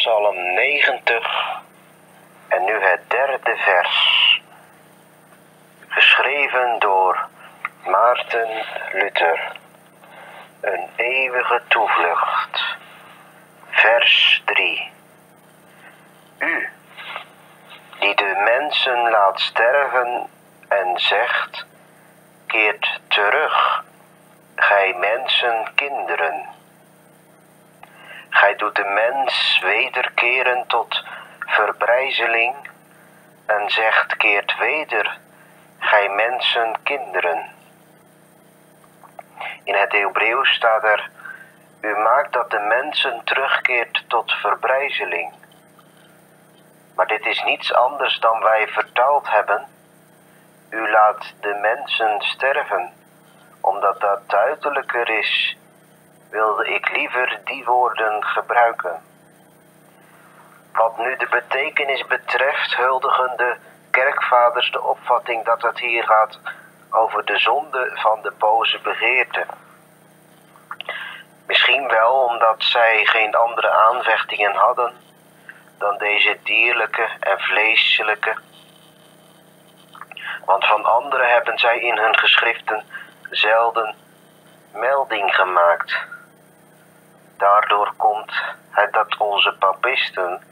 Psalm 90 en nu het derde vers. Geschreven door Maarten Luther. Een eeuwige toevlucht. Vers 3. U, die de mensen laat sterven en zegt, keert terug, gij mensen kinderen. Gij doet de mens wederkeren tot verbrijzeling en zegt keert weder, gij mensen kinderen. In het Hebreeuws staat er, u maakt dat de mensen terugkeert tot verbrijzeling. Maar dit is niets anders dan wij vertaald hebben. U laat de mensen sterven, omdat dat duidelijker is, wilde ik liever die woorden gebruiken. Wat nu de betekenis betreft, huldigen de kerkvaders de opvatting dat het hier gaat over de zonde van de boze begeerte. Misschien wel omdat zij geen andere aanvechtingen hadden dan deze dierlijke en vleeselijke. Want van anderen hebben zij in hun geschriften zelden melding gemaakt. Daardoor komt het dat onze papisten,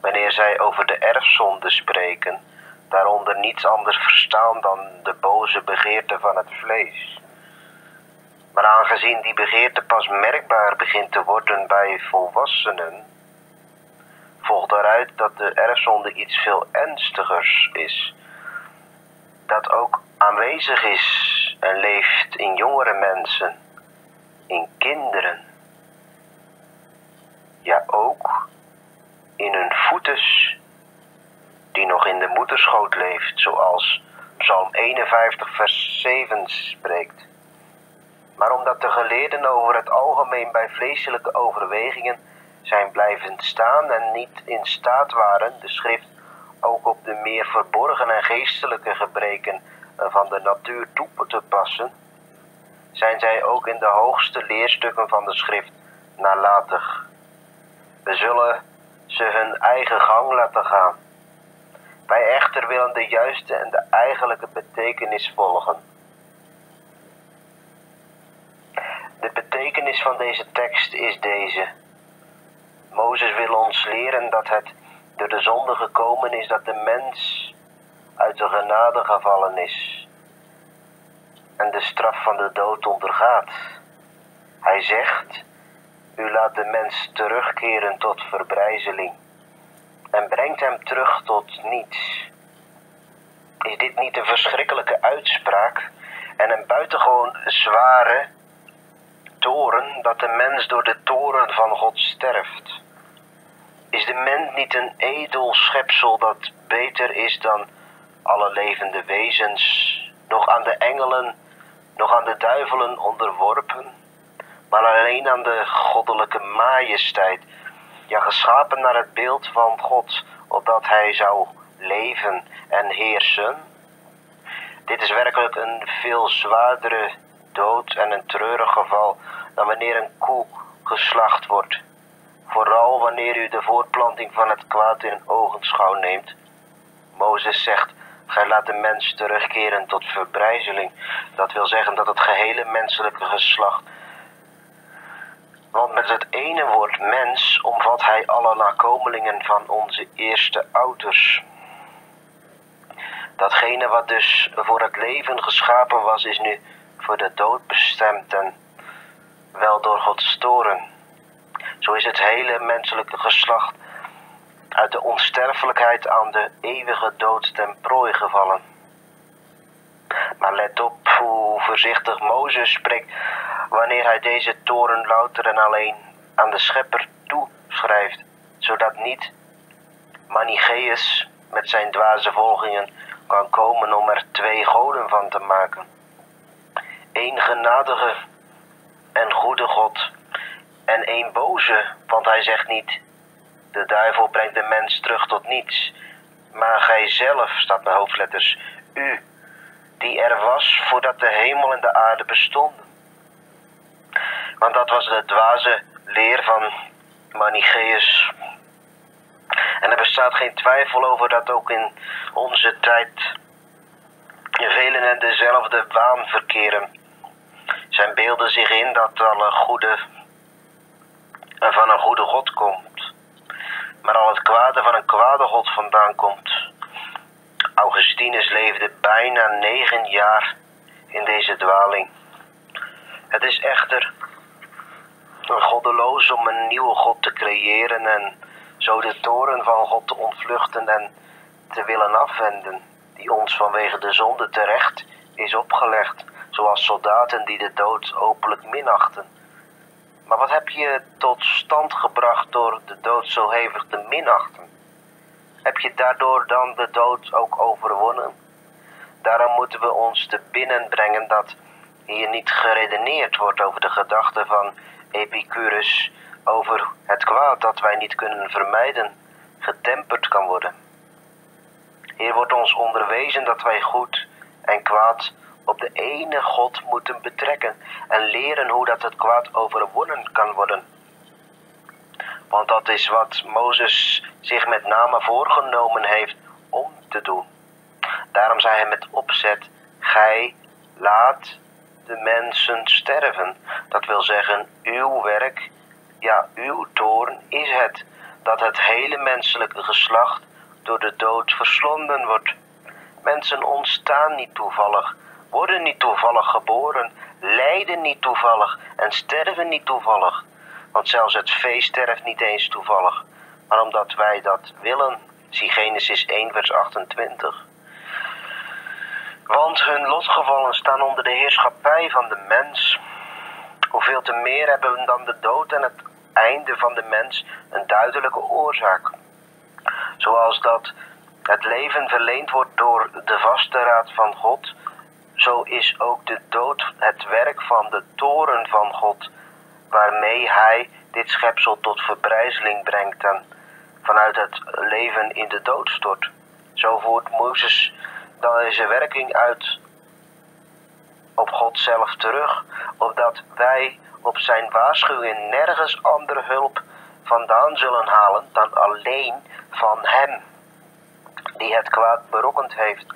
wanneer zij over de erfzonde spreken, daaronder niets anders verstaan dan de boze begeerte van het vlees. Maar aangezien die begeerte pas merkbaar begint te worden bij volwassenen, volgt daaruit dat de erfzonde iets veel ernstigers is, dat ook aanwezig is en leeft in jongere mensen, in kinderen ja ook in hun voetes die nog in de moederschoot leeft, zoals Psalm 51, vers 7 spreekt. Maar omdat de geleerden over het algemeen bij vleeselijke overwegingen zijn blijven staan en niet in staat waren de schrift ook op de meer verborgen en geestelijke gebreken van de natuur toe te passen, zijn zij ook in de hoogste leerstukken van de schrift nalatig. We zullen ze hun eigen gang laten gaan. Wij echter willen de juiste en de eigenlijke betekenis volgen. De betekenis van deze tekst is deze. Mozes wil ons leren dat het door de zonde gekomen is dat de mens uit de genade gevallen is en de straf van de dood ondergaat. Hij zegt u laat de mens terugkeren tot verbrijzeling en brengt hem terug tot niets. Is dit niet een verschrikkelijke uitspraak en een buitengewoon zware toren dat de mens door de toren van God sterft? Is de mens niet een edel schepsel dat beter is dan alle levende wezens, nog aan de engelen, nog aan de duivelen onderworpen? Maar alleen aan de goddelijke majesteit. Ja, geschapen naar het beeld van God, opdat hij zou leven en heersen. Dit is werkelijk een veel zwaardere dood en een treurig geval dan wanneer een koe geslacht wordt. Vooral wanneer u de voortplanting van het kwaad in ogenschouw neemt. Mozes zegt, gij laat de mens terugkeren tot verbrijzeling. Dat wil zeggen dat het gehele menselijke geslacht want met het ene woord mens omvat hij alle nakomelingen van onze eerste ouders. Datgene wat dus voor het leven geschapen was, is nu voor de dood bestemd en wel door Gods toren. Zo is het hele menselijke geslacht uit de onsterfelijkheid aan de eeuwige dood ten prooi gevallen. Maar let op hoe voorzichtig Mozes spreekt wanneer hij deze toren louter en alleen aan de schepper toeschrijft, zodat niet Manicheus met zijn dwaze volgingen kan komen om er twee goden van te maken. Eén genadige en goede God en één boze, want hij zegt niet, de duivel brengt de mens terug tot niets, maar gij zelf, staat met hoofdletters, u, die er was voordat de hemel en de aarde bestonden. Want dat was de dwaze leer van Manicheus. En er bestaat geen twijfel over dat ook in onze tijd velen en dezelfde waan verkeren. Zijn beelden zich in dat alle goede van een goede God komt, maar al het kwade van een kwade God vandaan komt. Augustinus leefde bijna negen jaar in deze dwaling. Het is echter goddeloos om een nieuwe God te creëren en zo de toren van God te ontvluchten en te willen afwenden, die ons vanwege de zonde terecht is opgelegd, zoals soldaten die de dood openlijk minachten. Maar wat heb je tot stand gebracht door de dood zo hevig te minachten? Heb je daardoor dan de dood ook overwonnen? Daarom moeten we ons te binnen brengen dat hier niet geredeneerd wordt over de gedachten van Epicurus over het kwaad dat wij niet kunnen vermijden, getemperd kan worden. Hier wordt ons onderwezen dat wij goed en kwaad op de ene God moeten betrekken en leren hoe dat het kwaad overwonnen kan worden. Want dat is wat Mozes zich met name voorgenomen heeft om te doen. Daarom zei hij met opzet: Gij laat de mensen sterven. Dat wil zeggen, uw werk, ja, uw toorn is het dat het hele menselijke geslacht door de dood verslonden wordt. Mensen ontstaan niet toevallig, worden niet toevallig geboren, lijden niet toevallig en sterven niet toevallig. Want zelfs het vee sterft niet eens toevallig, maar omdat wij dat willen. Zie Genesis 1, vers 28. Want hun lotgevallen staan onder de heerschappij van de mens. Hoeveel te meer hebben dan de dood en het einde van de mens een duidelijke oorzaak. Zoals dat het leven verleend wordt door de vaste raad van God, zo is ook de dood het werk van de toren van God, waarmee hij dit schepsel tot verbrijzeling brengt en vanuit het leven in de dood stort. Zo voert Mozes dan deze werking uit op God zelf terug, opdat wij op zijn waarschuwing nergens andere hulp vandaan zullen halen dan alleen van Hem, die het kwaad berokkend heeft.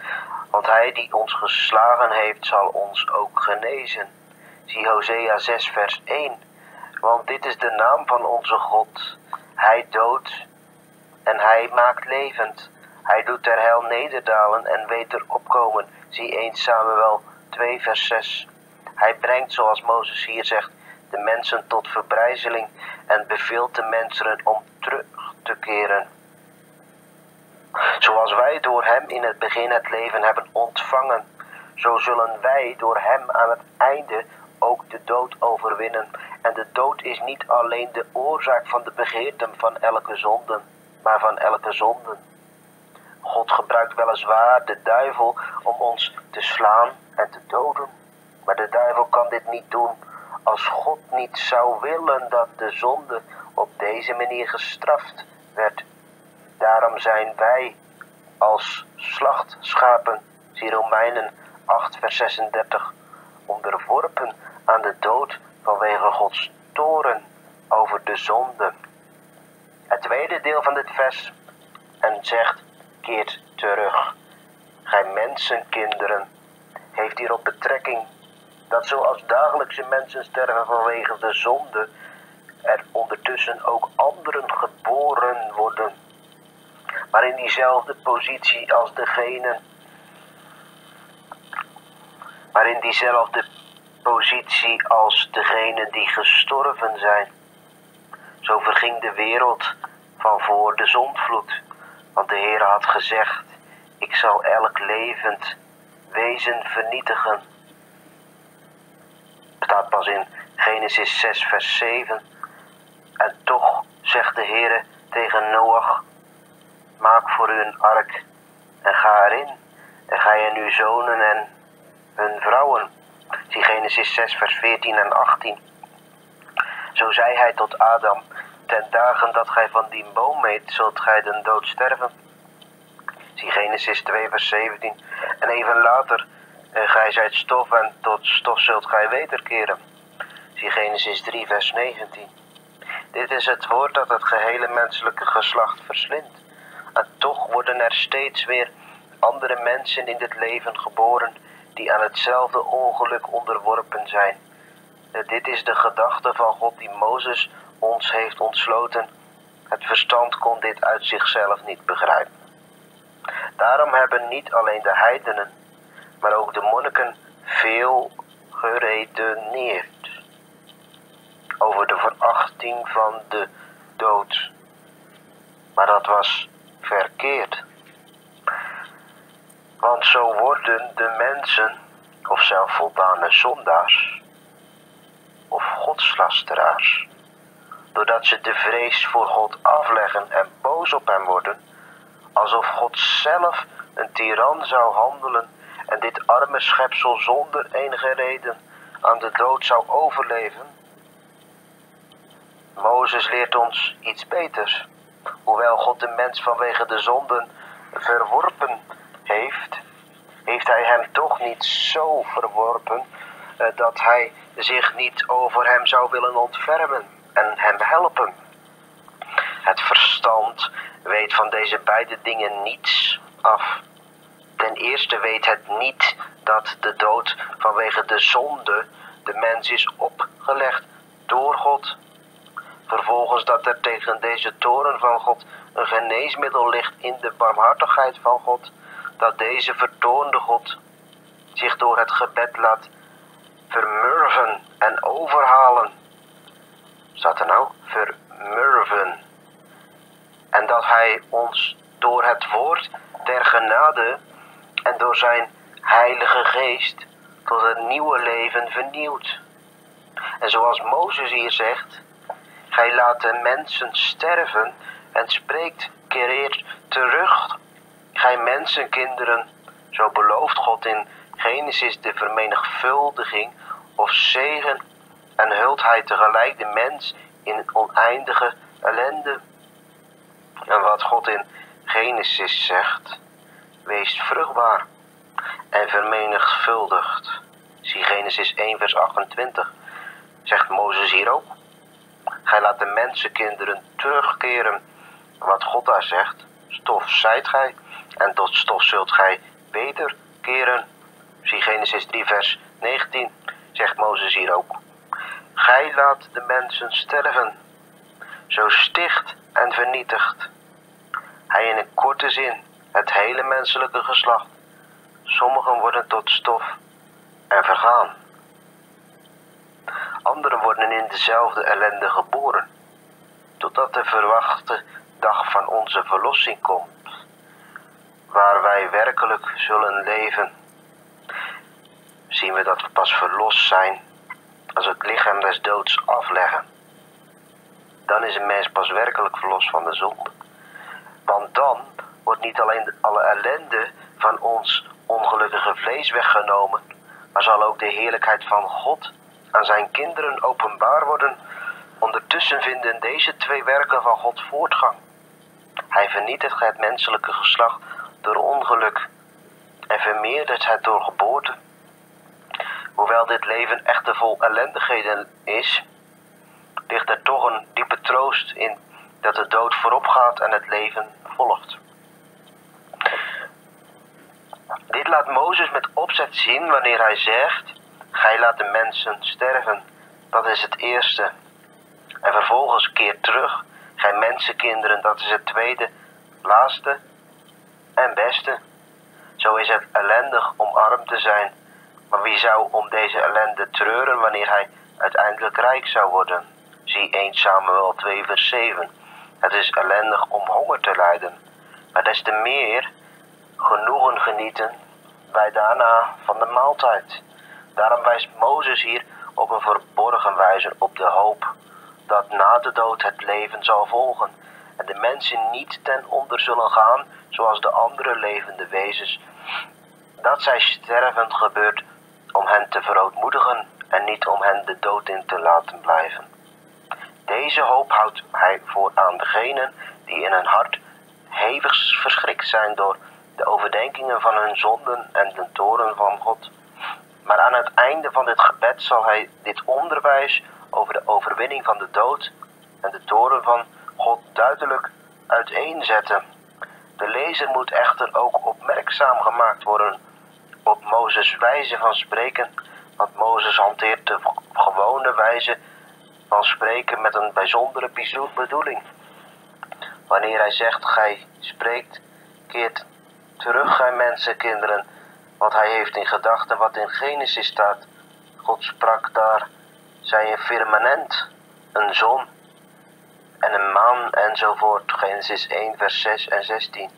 Want Hij die ons geslagen heeft, zal ons ook genezen. Zie Hosea 6, vers 1. Want dit is de naam van onze God. Hij doodt en Hij maakt levend. Hij doet ter hel nederdalen en weet er opkomen. Zie 1 Samuel 2 vers 6. Hij brengt, zoals Mozes hier zegt, de mensen tot verbrijzeling en beveelt de mensen om terug te keren. Zoals wij door Hem in het begin het leven hebben ontvangen, zo zullen wij door Hem aan het einde ook de dood overwinnen. En de dood is niet alleen de oorzaak van de begeerten van elke zonde, maar van elke zonde. God gebruikt weliswaar de duivel om ons te slaan en te doden. Maar de duivel kan dit niet doen als God niet zou willen dat de zonde op deze manier gestraft werd. Daarom zijn wij als slachtschapen, zie Romeinen 8 vers 36, onderworpen aan de dood vanwege Gods toren over de zonde. Het tweede deel van dit vers en zegt keert terug. Gij mensenkinderen heeft hierop betrekking dat zoals dagelijkse mensen sterven vanwege de zonde, er ondertussen ook anderen geboren worden. Maar in diezelfde positie als degene. Maar in diezelfde positie als degene die gestorven zijn. Zo verging de wereld van voor de zondvloed. Want de Heer had gezegd, ik zal elk levend wezen vernietigen. Het staat pas in Genesis 6 vers 7. En toch zegt de Heer tegen Noach, maak voor u een ark en ga erin. En ga je nu zonen en hun vrouwen. Zie Genesis 6 vers 14 en 18. Zo zei hij tot Adam, ten dagen dat gij van die boom eet, zult gij den dood sterven. Zie Genesis 2 vers 17. En even later, en gij zijt stof en tot stof zult gij wederkeren. Zie Genesis 3 vers 19. Dit is het woord dat het gehele menselijke geslacht verslindt. En toch worden er steeds weer andere mensen in dit leven geboren die aan hetzelfde ongeluk onderworpen zijn. Eh, dit is de gedachte van God die Mozes ons heeft ontsloten. Het verstand kon dit uit zichzelf niet begrijpen. Daarom hebben niet alleen de heidenen, maar ook de monniken veel geredeneerd over de verachting van de dood. Maar dat was verkeerd. Want zo worden de mensen, of zelfvoldane zondaars, of godslasteraars, doordat ze de vrees voor God afleggen en boos op hem worden, alsof God zelf een tiran zou handelen en dit arme schepsel zonder enige reden aan de dood zou overleven. Mozes leert ons iets beters. Hoewel God de mens vanwege de zonden verworpen heeft, heeft hij hem toch niet zo verworpen eh, dat hij zich niet over hem zou willen ontfermen en hem helpen. Het verstand weet van deze beide dingen niets af. Ten eerste weet het niet dat de dood vanwege de zonde de mens is opgelegd door God. Vervolgens dat er tegen deze toren van God een geneesmiddel ligt in de barmhartigheid van God, dat deze vertoonde God zich door het gebed laat vermurven en overhalen. Staat er nou? Vermurven. En dat hij ons door het woord der genade en door zijn heilige geest tot het nieuwe leven vernieuwt. En zoals Mozes hier zegt, gij laat de mensen sterven en spreekt kereert terug. Gij mensenkinderen, zo belooft God in Genesis de vermenigvuldiging of zegen en hult hij tegelijk de mens in oneindige ellende. En wat God in Genesis zegt, wees vruchtbaar en vermenigvuldigd. Zie Genesis 1 vers 28, zegt Mozes hier ook. Gij laat de mensenkinderen terugkeren. Wat God daar zegt, stof zijt gij en tot stof zult gij keren. Zie Genesis 3 vers 19, zegt Mozes hier ook. Gij laat de mensen sterven, zo sticht en vernietigt. Hij in een korte zin het hele menselijke geslacht. Sommigen worden tot stof en vergaan. Anderen worden in dezelfde ellende geboren, totdat de verwachte dag van onze verlossing komt, waar wij werkelijk zullen leven. Zien we dat we pas verlost zijn als het lichaam des doods afleggen. Dan is een mens pas werkelijk verlost van de zonde. Want dan wordt niet alleen alle ellende van ons ongelukkige vlees weggenomen, maar zal ook de heerlijkheid van God aan zijn kinderen openbaar worden. Ondertussen vinden deze twee werken van God voortgang. Hij vernietigt het menselijke geslacht door ongeluk en vermeerdert het door geboorte. Hoewel dit leven echter vol ellendigheden is, ligt er toch een diepe troost in dat de dood voorop gaat en het leven volgt. Dit laat Mozes met opzet zien wanneer hij zegt: Gij laat de mensen sterven. Dat is het eerste. En vervolgens keert terug. Gij mensenkinderen, dat is het tweede, laatste en beste. Zo is het ellendig om arm te zijn. Maar wie zou om deze ellende treuren wanneer hij uiteindelijk rijk zou worden? Zie 1 Samuel 2 vers 7. Het is ellendig om honger te lijden. Maar des te meer genoegen genieten wij daarna van de maaltijd. Daarom wijst Mozes hier op een verborgen wijze op de hoop dat na de dood het leven zal volgen en de mensen niet ten onder zullen gaan zoals de andere levende wezens. Dat zij sterven gebeurt om hen te verootmoedigen en niet om hen de dood in te laten blijven. Deze hoop houdt hij voor aan degenen die in hun hart hevig verschrikt zijn door de overdenkingen van hun zonden en de toren van God. Maar aan het einde van dit gebed zal hij dit onderwijs over de overwinning van de dood en de toren van God duidelijk uiteenzetten. De lezer moet echter ook opmerkzaam gemaakt worden op Mozes' wijze van spreken, want Mozes hanteert de gewone wijze van spreken met een bijzondere bedoeling. Wanneer hij zegt, gij spreekt, keert terug, gij mensenkinderen, wat hij heeft in gedachten, wat in Genesis staat. God sprak daar, zij een firmament, een zon en een maan enzovoort. Genesis 1 vers 6 en 16.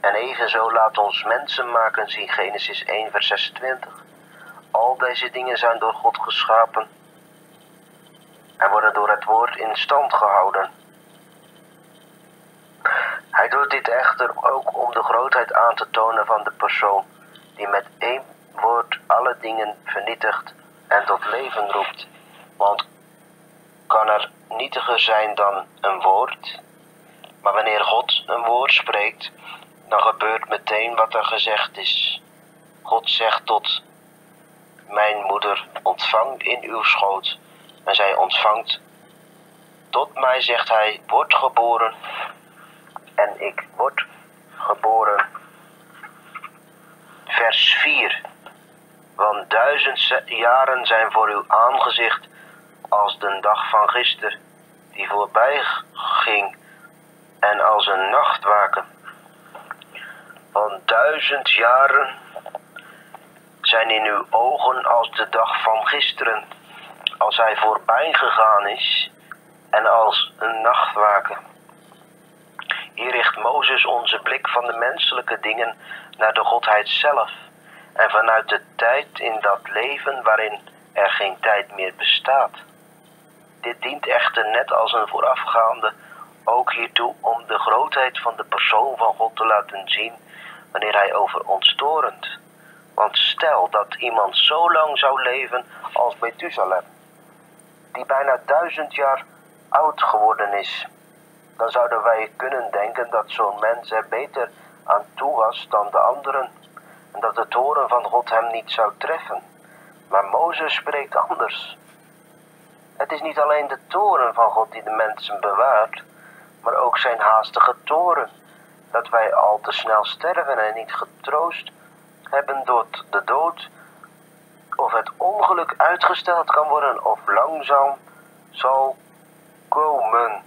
En evenzo laat ons mensen maken, zien Genesis 1 vers 26. Al deze dingen zijn door God geschapen en worden door het woord in stand gehouden. Hij doet dit echter ook om de grootheid aan te tonen van de persoon die met één woord alle dingen vernietigt en tot leven roept. Want kan er nietiger zijn dan een woord? Maar wanneer God een woord spreekt, dan gebeurt meteen wat er gezegd is. God zegt tot mijn moeder, ontvang in uw schoot. En zij ontvangt. Tot mij zegt hij, word geboren. En ik word geboren. Vers 4. Want duizend jaren zijn voor uw aangezicht als de dag van gisteren, die voorbij ging, en als een nachtwaken. Want duizend jaren zijn in uw ogen als de dag van gisteren, als hij voorbij gegaan is, en als een nachtwaken. Hier richt Mozes onze blik van de menselijke dingen naar de Godheid zelf en vanuit de tijd in dat leven waarin er geen tijd meer bestaat. Dit dient echter net als een voorafgaande ook hiertoe om de grootheid van de persoon van God te laten zien wanneer hij over ons torent. Want stel dat iemand zo lang zou leven als Methusalem, die bijna duizend jaar oud geworden is, dan zouden wij kunnen denken dat zo'n mens er beter aan toe was dan de anderen en dat de toren van God hem niet zou treffen. Maar Mozes spreekt anders. Het is niet alleen de toren van God die de mensen bewaart, maar ook zijn haastige toren, dat wij al te snel sterven en niet getroost hebben door de dood, of het ongeluk uitgesteld kan worden of langzaam zal komen.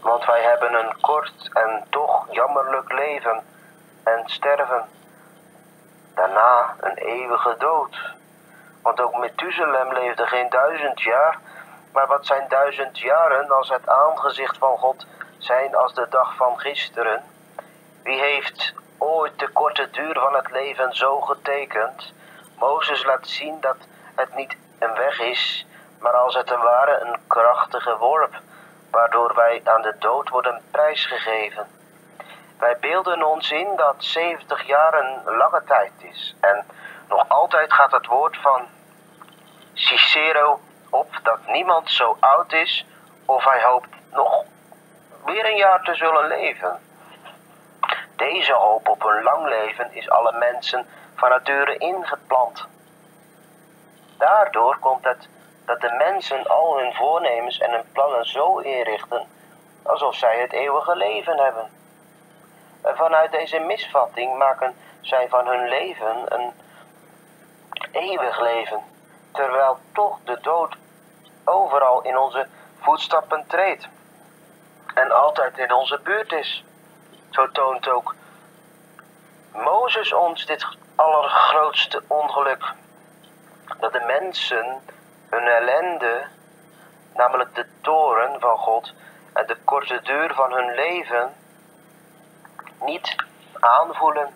Want wij hebben een kort en toch jammerlijk leven en sterven. Daarna een eeuwige dood. Want ook Methuselem leefde geen duizend jaar, maar wat zijn duizend jaren als het aangezicht van God zijn als de dag van gisteren? Wie heeft ooit de korte duur van het leven zo getekend? Mozes laat zien dat het niet een weg is, maar als het ware een krachtige worp, waardoor wij aan de dood worden prijsgegeven. Wij beelden ons in dat 70 jaar een lange tijd is. En nog altijd gaat het woord van Cicero op dat niemand zo oud is of hij hoopt nog weer een jaar te zullen leven. Deze hoop op een lang leven is alle mensen van nature ingeplant. Daardoor komt het dat de mensen al hun voornemens en hun plannen zo inrichten alsof zij het eeuwige leven hebben. En vanuit deze misvatting maken zij van hun leven een eeuwig leven, terwijl toch de dood overal in onze voetstappen treedt en altijd in onze buurt is. Zo toont ook Mozes ons dit allergrootste ongeluk. Dat de mensen hun ellende, namelijk de toren van God en de korte duur van hun leven, niet aanvoelen,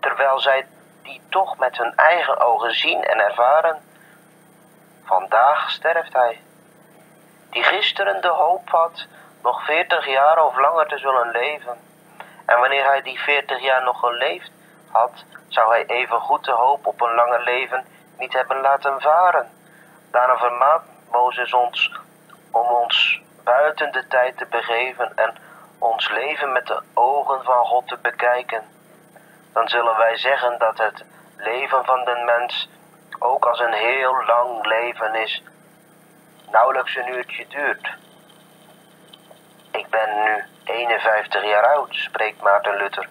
terwijl zij die toch met hun eigen ogen zien en ervaren. Vandaag sterft hij, die gisteren de hoop had nog veertig jaar of langer te zullen leven. En wanneer hij die veertig jaar nog geleefd had, zou hij even goed de hoop op een langer leven niet hebben laten varen. Daarom vermaat Mozes ons om ons buiten de tijd te begeven en ons leven met de ogen van God te bekijken. Dan zullen wij zeggen dat het leven van de mens ook als een heel lang leven is, nauwelijks een uurtje duurt. Ik ben nu 51 jaar oud, spreekt Maarten Luther.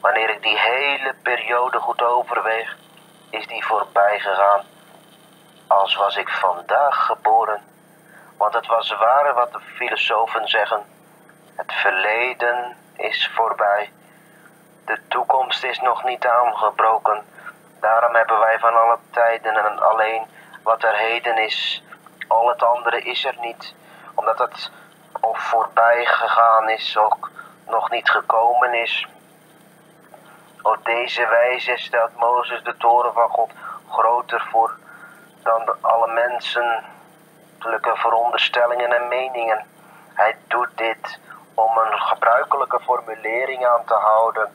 Wanneer ik die hele periode goed overweeg, is die voorbij gegaan. Als was ik vandaag geboren. Want het was waar wat de filosofen zeggen. Het verleden is voorbij. De toekomst is nog niet aangebroken. Daarom hebben wij van alle tijden en alleen wat er heden is. Al het andere is er niet, omdat het of voorbij gegaan is, ook nog niet gekomen is. Op deze wijze stelt Mozes de toren van God groter voor dan alle menselijke veronderstellingen en meningen. Hij doet dit om een gebruikelijke formulering aan te houden,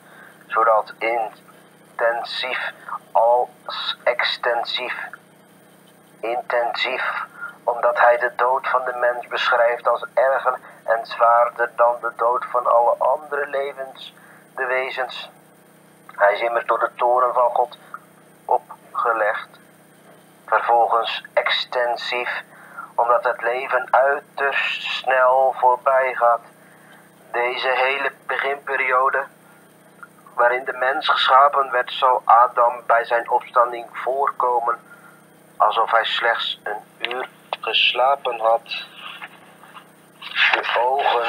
zodat intensief als extensief. Intensief, omdat hij de dood van de mens beschrijft als erger en zwaarder dan de dood van alle andere levens, de wezens. Hij is immers door de toren van God opgelegd. Vervolgens extensief, omdat het leven uiterst snel voorbij gaat. Deze hele beginperiode waarin de mens geschapen werd, zal Adam bij zijn opstanding voorkomen alsof hij slechts een uur geslapen had. De ogen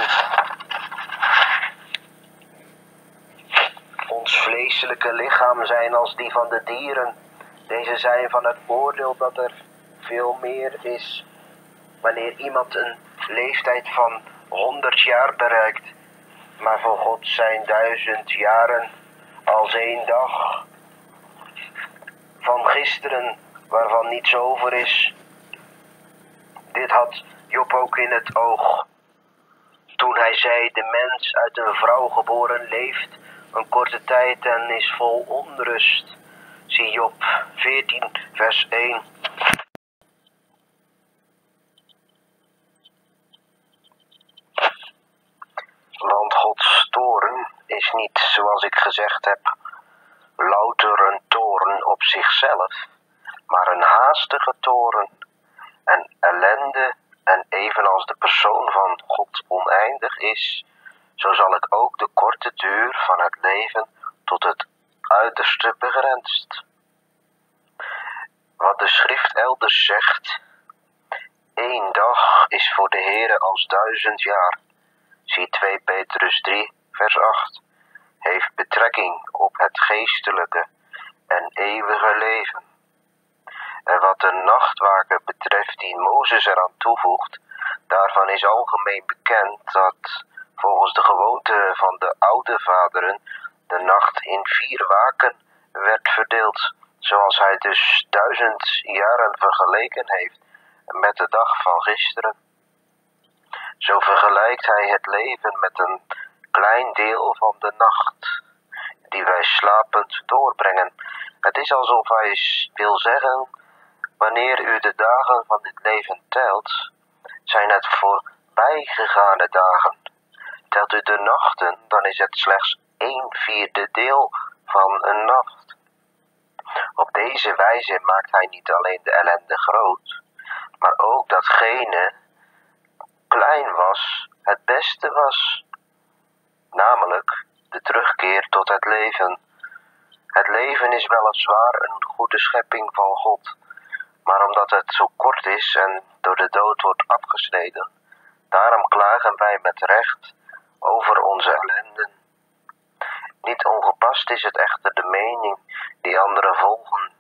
ons vleeselijke lichaam zijn als die van de dieren. Deze zijn van het oordeel dat er veel meer is. Wanneer iemand een leeftijd van 100 jaar bereikt, maar voor God zijn duizend jaren als één dag. Van gisteren, waarvan niets over is. Dit had Job ook in het oog. Toen hij zei: De mens uit een vrouw geboren leeft een korte tijd en is vol onrust. Zie Job 14, vers 1. Want Gods toren is niet, zoals ik gezegd heb, louter een toren op zichzelf, maar een haastige toren. En ellende, en evenals de persoon van God oneindig is, zo zal ik ook de korte duur van het leven tot het uiterste begrenst. Wat de schrift elders zegt, één dag is voor de Heere als duizend jaar. Zie 2 Petrus 3, vers 8. Heeft betrekking op het geestelijke en eeuwige leven. En wat de nachtwaken betreft die Mozes eraan toevoegt, daarvan is algemeen bekend dat volgens de gewoonte van de oude vaderen de nacht in vier waken werd verdeeld, zoals hij dus duizend jaren vergeleken heeft met de dag van gisteren. Zo vergelijkt hij het leven met een klein deel van de nacht, die wij slapend doorbrengen. Het is alsof hij wil zeggen, wanneer u de dagen van dit leven telt, zijn het voorbijgegane dagen. Telt u de nachten, dan is het slechts een vierde deel van een nacht. Op deze wijze maakt hij niet alleen de ellende groot, maar ook datgene klein was, het beste was, namelijk de terugkeer tot het leven. Het leven is weliswaar een goede schepping van God, maar omdat het zo kort is en door de dood wordt afgesneden, daarom klagen wij met recht over onze ellenden. Niet ongepast is het echter de mening die anderen volgen,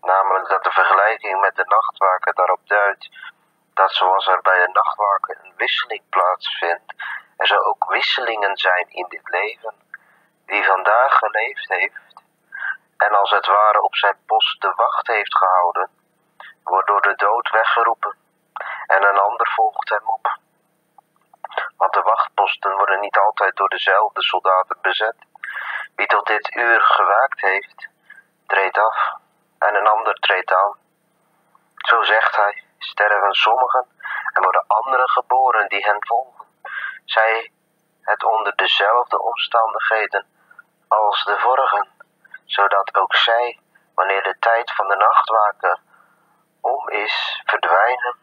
namelijk dat de vergelijking met de nachtwaker daarop duidt dat zoals er bij een nachtwaker een wisseling plaatsvindt, er zou ook wisselingen zijn in dit leven. Wie vandaag geleefd heeft en als het ware op zijn post de wacht heeft gehouden, wordt door de dood weggeroepen en een ander volgt hem op. Want de wachtposten worden niet altijd door dezelfde soldaten bezet. Wie tot dit uur gewaakt heeft, treedt af en een ander treedt aan. Zo zegt hij sterven sommigen en worden anderen geboren die hen volgen. Zij het onder dezelfde omstandigheden als de vorigen, zodat ook zij, wanneer de tijd van de nachtwaken om is, verdwijnen